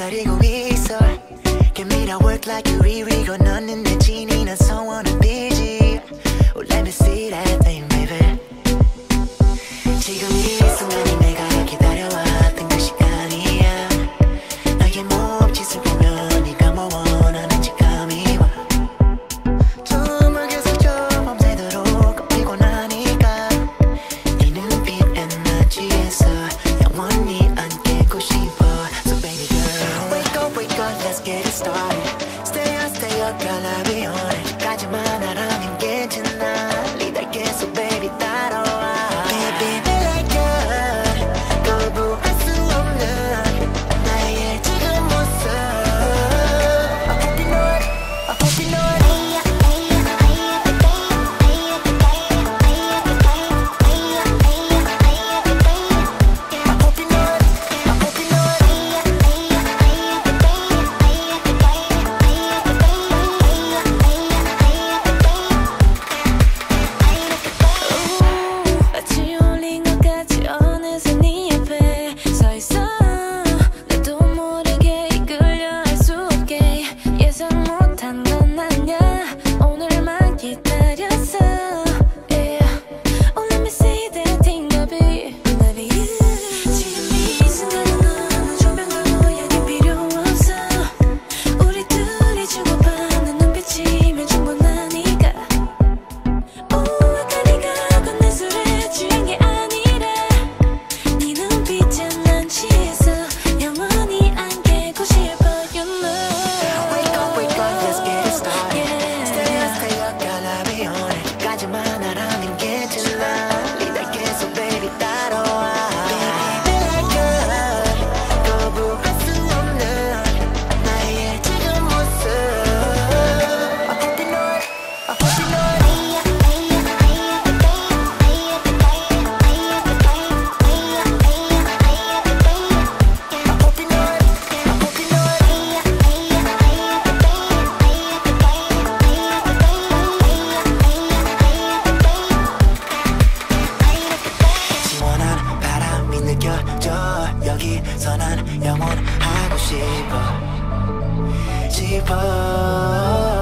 기다리고 있어. Give me that work like you really got nothing 내 진이 난 소원은 빌지 Oh let me see that thing baby. 지금 me. 사랑인 게 질라 여기서 난 영원하고 싶어 싶어.